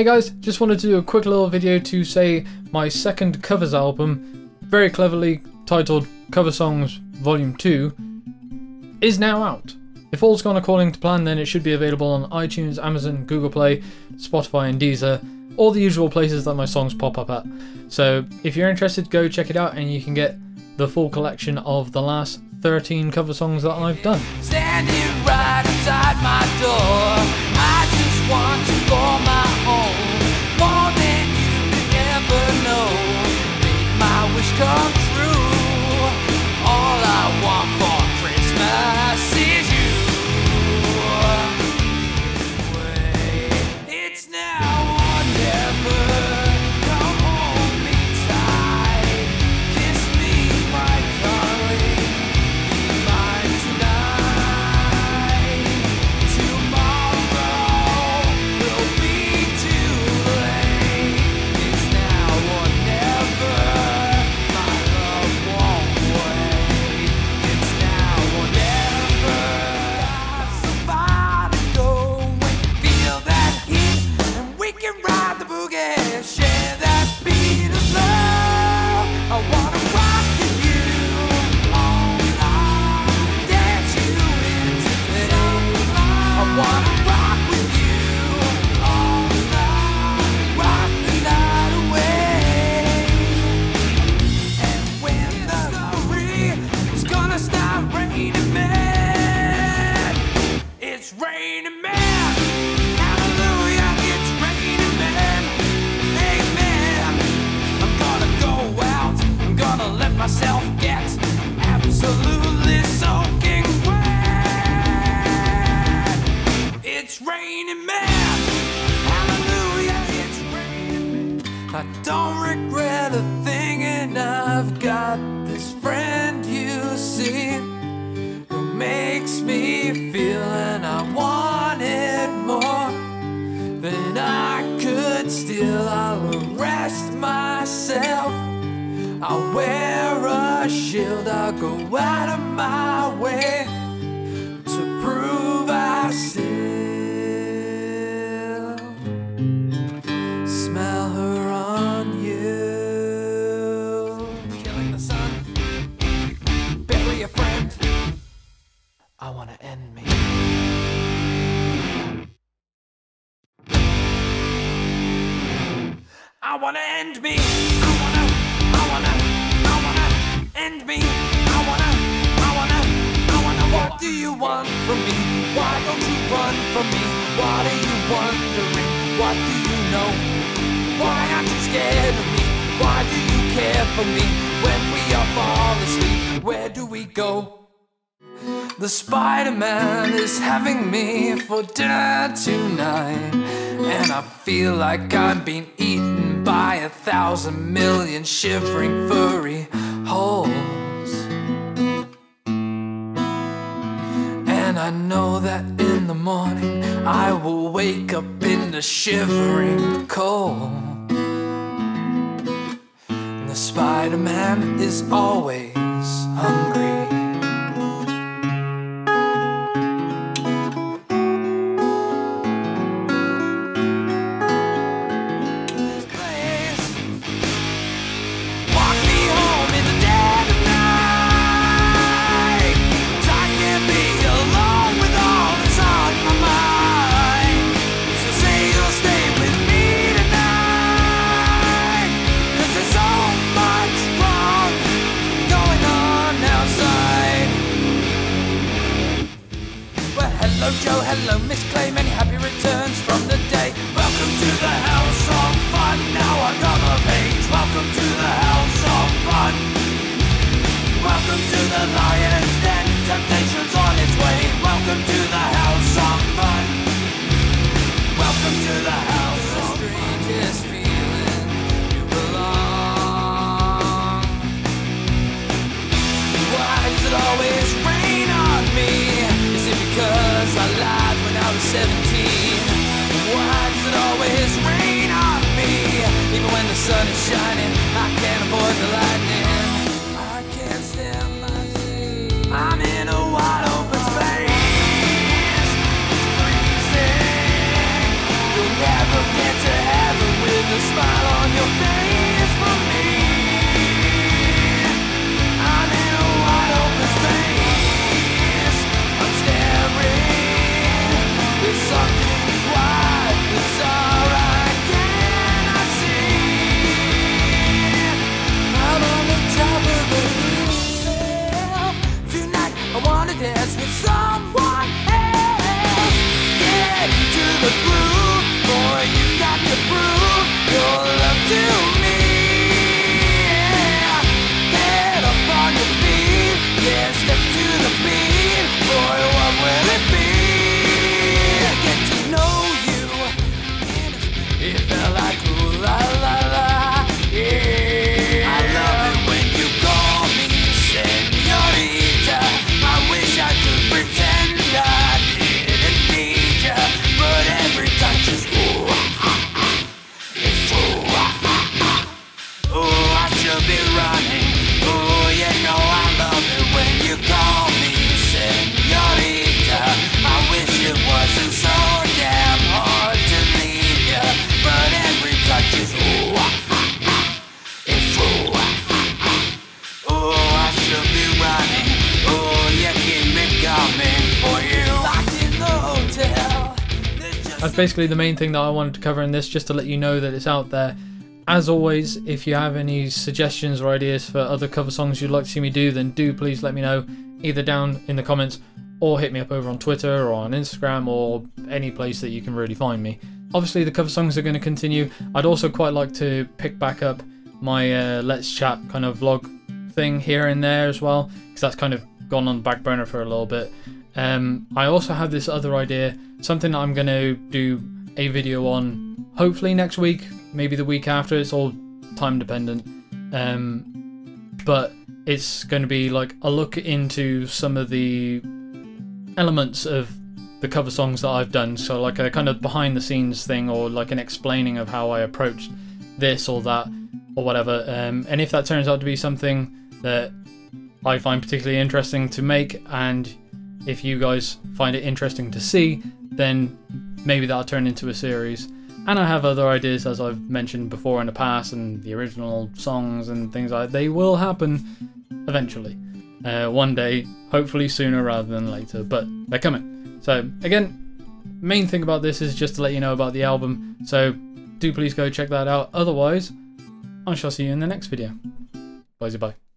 Hey guys, just wanted to do a quick little video to say my second covers album, very cleverly titled Cover Songs Volume 2, is now out. If all's gone according to plan, then it should be available on iTunes, Amazon, Google Play, Spotify, and Deezer, all the usual places that my songs pop up at. So if you're interested, go check it out and you can get the full collection of the last 13 cover songs that I've done. It's raining, man. Hallelujah, it's raining. I don't regret a thing, and I've got this friend you see who makes me feel, and I want it more than I could steal. I'll arrest myself. I'll wear a shield. I'll go out of my I wanna end me. I wanna, I wanna, I wanna end me. I wanna, I wanna, I wanna. What do you want from me? Why don't you run from me? What are you wondering? What do you know? Why aren't you scared of me? Why do you care for me? When we all fall asleep, where do we go? The Spider Man is having me for dinner tonight. And I feel like I'm being eaten by a thousand million shivering furry holes. And I know that in the morning I will wake up in the shivering cold. And the Spider Man is always hungry. Hello, Joe. Hello, Miss Clay. Many happy returns from the day. Welcome to the house of fun. Now the page. Welcome to the house of fun. Welcome to the lion's 17? Why does it always rain on me? Even when the sun is shining, Dance with someone else. Get to the groove. That's basically the main thing that I wanted to cover in this, just to let you know that it's out there. As always, if you have any suggestions or ideas for other cover songs you'd like to see me do, then do please let me know either down in the comments or hit me up over on Twitter or on Instagram or any place that you can really find me. Obviously, the cover songs are going to continue. I'd also quite like to pick back up my uh, Let's Chat kind of vlog thing here and there as well, because that's kind of gone on the back burner for a little bit. Um, I also have this other idea, something I'm going to do a video on hopefully next week, maybe the week after. It's all time dependent. Um, but it's going to be like a look into some of the elements of the cover songs that I've done. So, like a kind of behind the scenes thing, or like an explaining of how I approached this or that, or whatever. Um, and if that turns out to be something that I find particularly interesting to make, and if you guys find it interesting to see, then maybe that'll turn into a series. And I have other ideas, as I've mentioned before in the past, and the original songs and things like that. They will happen eventually. Uh, one day, hopefully sooner rather than later, but they're coming. So, again, main thing about this is just to let you know about the album. So, do please go check that out. Otherwise, I shall see you in the next video. Bye bye.